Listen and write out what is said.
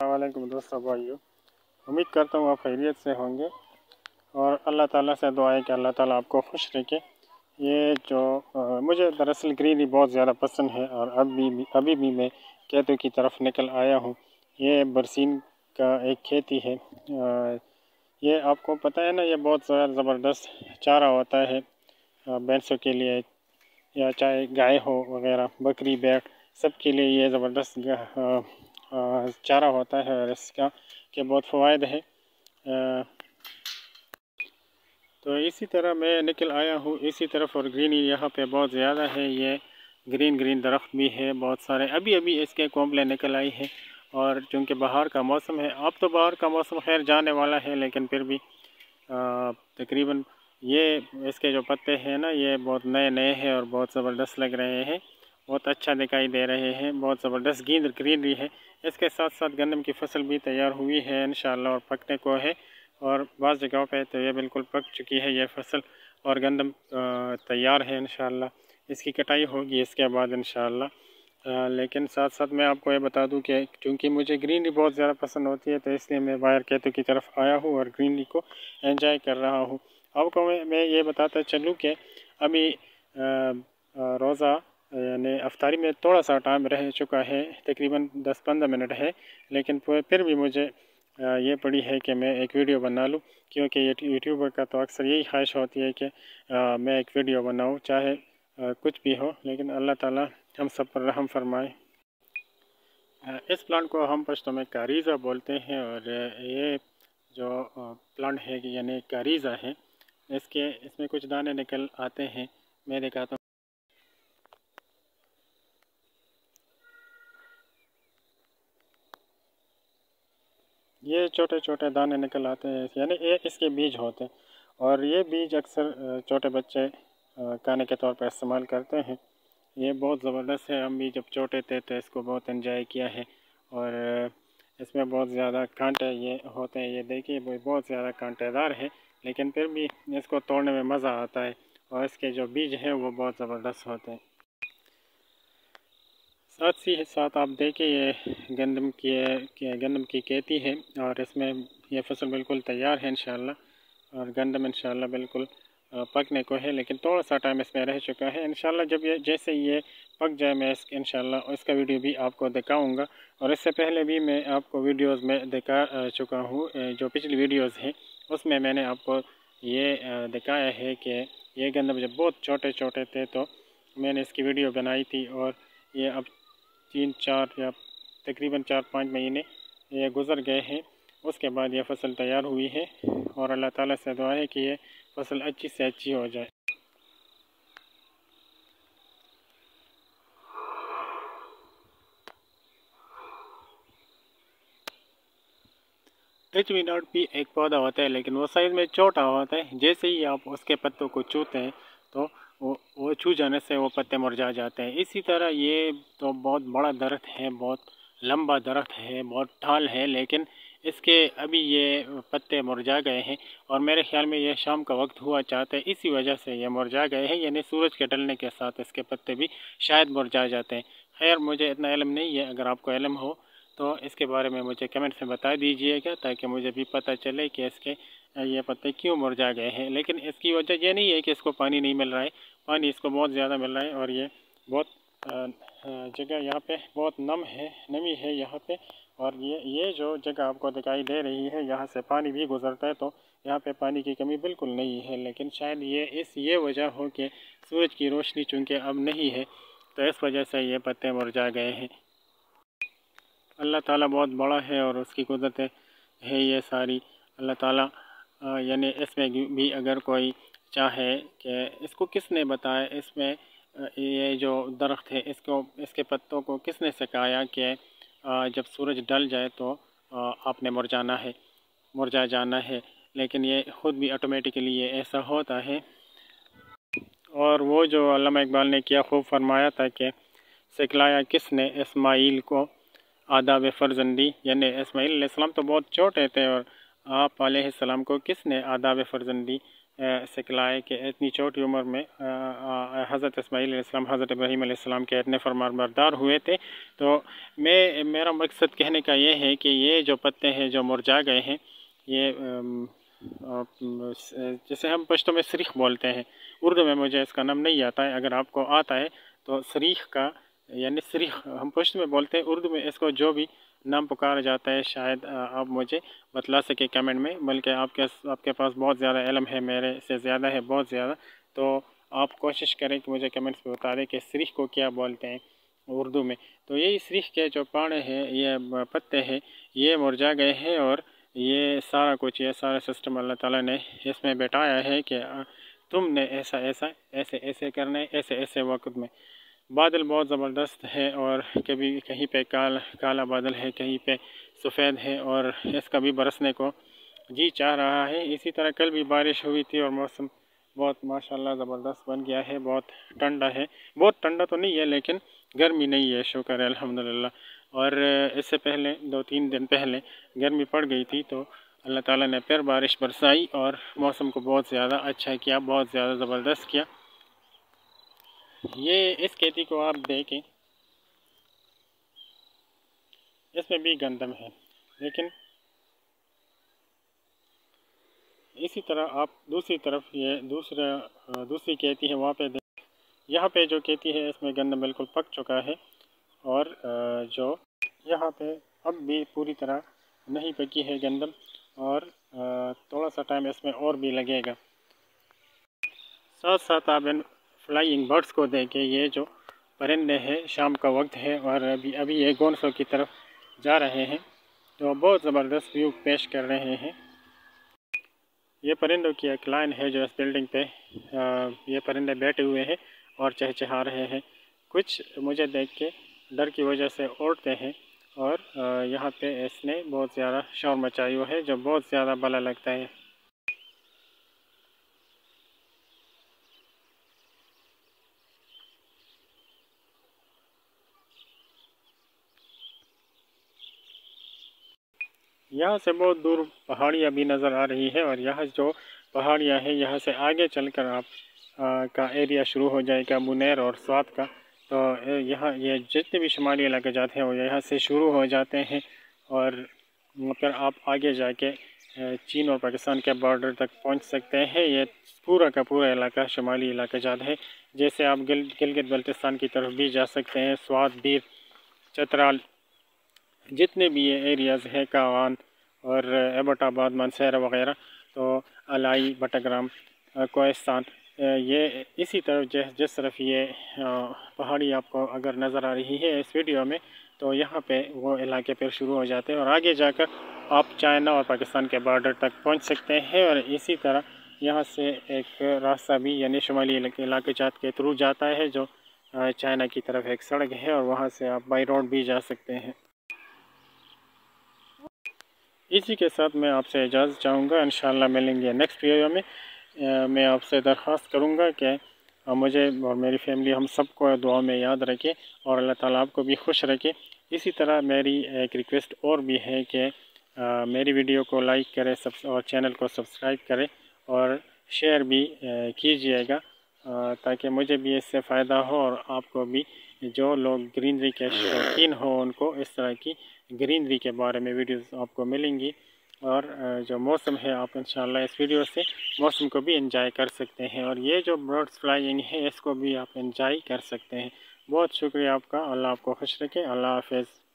वालेकुम दोस्तों भाइयों। उम्मीद करता हूँ आप खैरियत से होंगे और अल्लाह ताला से दुआ है कि अल्लाह ताला आपको खुश रखे। ये जो आ, मुझे दरअसल ग्रीनरी बहुत ज़्यादा पसंद है और अभी भी अभी भी मैं खेतों की तरफ़ निकल आया हूँ। ये बरसीन का एक खेती है। आ, ये आपको पता है ना ये बहुत ज़बरदस्त चारा होता है। भैंसों के लिए या चाहे गाय हो वगैरह बकरी बैठ सब के लिए ये ज़बरदस्त चारा होता है और इसका के बहुत फ़वाद है। तो इसी तरह मैं निकल आया हूँ इसी तरफ़ और ग्रीन यहाँ पे बहुत ज़्यादा है। ये ग्रीन ग्रीन दरख्त भी है बहुत सारे। अभी अभी इसके कोम्बले निकल आई है और चूँकि बाहर का मौसम है, अब तो बाहर का मौसम खैर जाने वाला है, लेकिन फिर भी तकरीबन ये इसके जो पत्ते हैं ना, ये बहुत नए नए हैं और बहुत ज़बरदस्त लग रहे हैं। बहुत अच्छा दिखाई दे रहे हैं, बहुत ज़बरदस्त गेंद ग्रीनरी है। इसके साथ साथ गंदम की फ़सल भी तैयार हुई है इन और पकने को है। और बाज़ जगहों पे तो ये बिल्कुल पक चुकी है यह फ़सल, और गंदम तैयार है इन इसकी कटाई होगी इसके बाद इन लेकिन साथ साथ मैं आपको ये बता दूँ कि क्योंकि मुझे ग्रीनरी बहुत ज़्यादा पसंद होती है तो इसलिए मैं बाहर खेतों की तरफ़ आया हूँ और ग्रीनरी को एंजॉय कर रहा हूँ। आपको मैं मैं ये बताता चलूँ कि अभी रोज़ा यानी अफ्तारी में थोड़ा सा टाइम रह चुका है, तकरीबन दस पंद्रह मिनट है, लेकिन फिर भी मुझे ये पड़ी है कि मैं एक वीडियो बना लूँ, क्योंकि यूट्यूबर का तो अक्सर यही ख्वाहिश होती है कि मैं एक वीडियो बनाऊँ, चाहे कुछ भी हो, लेकिन अल्लाह ताला हम सब पर रहम फरमाए। इस प्लांट को हम पश्तो में कारीज़ा बोलते हैं, और ये जो प्लांट है, यानी कारीज़ा है, इसके, इसमें कुछ दाने निकल आते हैं मैं दिखाता हूँ ये छोटे छोटे दाने निकल आते हैं यानी ये इसके बीज होते हैं। और ये बीज अक्सर छोटे बच्चे खाने के तौर पर इस्तेमाल करते हैं। ये बहुत ज़बरदस्त है, हम भी जब छोटे थे तो इसको बहुत इन्जॉय किया है। और इसमें बहुत ज़्यादा कांटे ये होते हैं, ये देखिए बहुत ज़्यादा कांटेदार है, लेकिन फिर भी इसको तोड़ने में मज़ा आता है। और इसके जो बीज हैं वो बहुत ज़बरदस्त होते हैं। साथ ही साथ आप देखें ये गंदम की गंदम की खेती है और इसमें ये फ़सल बिल्कुल तैयार है इन और गंदम इन बिल्कुल पकने को है, लेकिन थोड़ा सा टाइम इसमें रह चुका है। इन जब ये, जैसे ये पक जाए, मैं इस इन इसका वीडियो भी आपको दिखाऊँगा। और इससे पहले भी मैं आपको वीडियोस में दिखा चुका हूँ जो पिछली वीडियोस हैं, उसमें मैंने आपको ये दिखाया है कि ये गंदम जब बहुत छोटे छोटे थे तो मैंने इसकी वीडियो बनाई थी और ये अब तीन, चार या तकरीबन चार, पाँच महीने ये गुज़र गए हैं। उसके बाद यह फ़सल तैयार हुई है और अल्लाह ताला से दुआ है कि ये फ़सल अच्छी से अच्छी हो जाए। रिच विनट भी एक पौधा होता है, लेकिन वो साइज़ में छोटा होता है। जैसे ही आप उसके पत्तों को छूते हैं तो वो वो छू जाने से वो पत्ते मुरझा जाते हैं। इसी तरह ये तो बहुत बड़ा दरख्त है, बहुत लंबा दरख्त है, बहुत ठाल है, लेकिन इसके अभी ये पत्ते मुरझा गए हैं और मेरे ख्याल में ये शाम का वक्त हुआ चाहते हैं। इसी वजह से ये मुरझा गए हैं, यानी सूरज के ढलने के साथ इसके पत्ते भी शायद मुरझा जाते हैं। खैर, मुझे इतना इलम नहीं है, अगर आपको इलम हो तो इसके बारे में मुझे कमेंट में बता दीजिएगा ताकि मुझे भी पता चले कि इसके ये पत्ते क्यों मुरझा गए हैं। लेकिन इसकी वजह यह नहीं है कि इसको पानी नहीं मिल रहा है पानी इसको बहुत ज़्यादा मिल रहा है और ये बहुत जगह यहाँ पे बहुत नम है, नमी है यहाँ पे और ये ये जो जगह आपको दिखाई दे रही है, यहाँ से पानी भी गुजरता है तो यहाँ पे पानी की कमी बिल्कुल नहीं है, लेकिन शायद ये इस, ये वजह हो कि सूरज की रोशनी चूँकि अब नहीं है तो इस वजह से ये पत्ते मुरझा गए हैं। अल्लाह ताला बहुत बड़ा है और उसकी कुदरत है ये सारी। अल्लाह ताला यानी इसमें भी अगर कोई चाहे कि इसको किसने बताया, इसमें ये जो दरख्त है, इसको, इसके पत्तों को किसने सिखाया कि जब सूरज डल जाए तो आपने मुरझाना है, मुरझा जाना है। लेकिन ये ख़ुद भी ऑटोमेटिकली ये ऐसा होता है। और वो जो अल्लामा इकबाल ने किया, खूब फरमाया था कि सिखलाया किसने? इसमाइल को, आदाब फ़र्जंदी, यानी इसमाइल तो बहुत छोटे थे और आप सलाम को किसने आदाब फ़र्जंदी सिखलाए कि इतनी छोटी उम्र में हज़रत इसमाईल हज़रत इब्राहीम के इतने फरमान बरदार हुए थे। तो मैं, मेरा मकसद कहने का ये है कि ये जो पत्ते हैं, जो मुरझा गए हैं, ये जैसे हम पश्तो में सरीख बोलते हैं, उर्दू में मुझे इसका नाम नहीं आता है, अगर आपको आता है तो सरीख का, यानी सरीख, हम पश्तो में बोलते हैं, उर्दू में इसको जो भी नाम पुकारा जाता है शायद आप मुझे बतला सके कमेंट में, बल्कि आपके आपके पास बहुत ज़्यादा इलम है, मेरे से ज़्यादा है, बहुत ज़्यादा। तो आप कोशिश करें कि मुझे कमेंट्स में बता दें कि सरीख को क्या बोलते हैं उर्दू में। तो यही सरीख के जो पाड़े हैं, ये पत्ते हैं, ये मुरझा गए हैं और ये सारा कुछ, ये सारा सिस्टम अल्लाह ताला ने इसमें बैठाया है कि तुमने ऐसा ऐसा, ऐसे ऐसे करना है, ऐसे ऐसे वक्त में। बादल बहुत ज़बरदस्त है और कभी कहीं पे काल, काला बादल है, कहीं पे सफ़ेद है और इसका भी बरसने को जी चाह रहा है। इसी तरह कल भी बारिश हुई थी और मौसम बहुत माशाल्लाह ज़बरदस्त बन गया है, बहुत ठंडा है। बहुत ठंडा तो नहीं है, लेकिन गर्मी नहीं है, शुक्र है, अल्हम्दुलिल्लाह। और इससे पहले, दो तीन दिन पहले गर्मी पड़ गई थी तो अल्लाह ताला ने फिर बारिश बरसाई और मौसम को बहुत ज़्यादा अच्छा किया, बहुत ज़्यादा ज़बरदस्त किया। ये इस खेती को आप देखें। इसमें भी गंदम है, लेकिन इसी तरह आप दूसरी तरफ़ ये दूसरा, दूसरी खेती है, वहाँ पे देख। यहाँ पे जो खेती है, इसमें गंदम बिल्कुल पक चुका है और जो यहाँ पे अब भी पूरी तरह नहीं पकी है गंदम और थोड़ा सा टाइम इसमें और भी लगेगा। साथ साथ आप इन फ्लाइंग बर्ड्स को देखें, ये जो परिंदे हैं, शाम का वक्त है और अभी अभी ये गोनसों की तरफ़ जा रहे हैं तो बहुत ज़बरदस्त व्यू पेश कर रहे हैं। ये परिंदों की एक लाइन है जो इस बिल्डिंग पे ये परिंदे बैठे हुए हैं और चहचहा रहे हैं। कुछ मुझे देख के डर की वजह से उड़ते हैं और यहाँ पे इसने बहुत ज़्यादा शोर मचाई हुआ है, जो बहुत ज़्यादा भला लगता है। यहाँ से बहुत दूर पहाड़ियाँ भी नज़र आ रही है और यहाँ जो पहाड़ियाँ हैं यहाँ से आगे चलकर आप आ, का एरिया शुरू हो जाएगा मुनैर और स्वाद का। तो यहाँ ये जितने भी शुमाली इलाके जाते हैं वो यहाँ से शुरू हो जाते हैं और फिर आप आगे जाके चीन और पाकिस्तान के बॉर्डर तक पहुँच सकते हैं। ये पूरा का पूरा इलाका शुमाली इलाका जाता है। जैसे आप गिल गिलगित बल्तिस्तान की तरफ़ भी जा सकते हैं स्वाद बीर चतराल जितने भी ये एरियाज़ हैं कावान और एबटाबाद मनसहरा वगैरह तो अलाई, बटाग्राम कोस्तान ये इसी तरफ़ जिस जिस तरफ़ ये पहाड़ी आपको अगर नज़र आ रही है इस वीडियो में तो यहाँ पे वो इलाके फिर शुरू हो जाते हैं और आगे जाकर आप चाइना और पाकिस्तान के बॉर्डर तक पहुँच सकते हैं और इसी तरह यहाँ से एक रास्ता भी यानी शुमाली इलाके जात के थ्रू जाता है जो चाइना की तरफ़ एक सड़क है और वहाँ से आप बाई रोड भी जा सकते हैं। इसी के साथ मैं आपसे इजाज़त चाहूँगा। इन मिलेंगे नेक्स्ट वीडियो में। मैं आपसे दरख्वास्त करूँगा कि मुझे और मेरी फैमिली हम सबको दुआ में याद रखें और अल्लाह ताला आपको भी खुश रखे। इसी तरह मेरी एक रिक्वेस्ट और भी है कि मेरी वीडियो को लाइक करें सब और चैनल को सब्सक्राइब करें और शेयर भी कीजिएगा ताकि मुझे भी इससे फ़ायदा हो और आपको भी जो लोग ग्रीनरी के शौकीन हो, उनको इस तरह की ग्रीनरी के बारे में वीडियोस आपको मिलेंगी। और जो मौसम है, आप इंशाल्लाह इस वीडियो से मौसम को भी इंजॉय कर सकते हैं। और ये जो बर्ड्स फ्लाइंग है, इसको भी आप इंजॉय कर सकते हैं। बहुत शुक्रिया आपका। अल्लाह आपको खुश रखे। अल्लाह हाफिज़।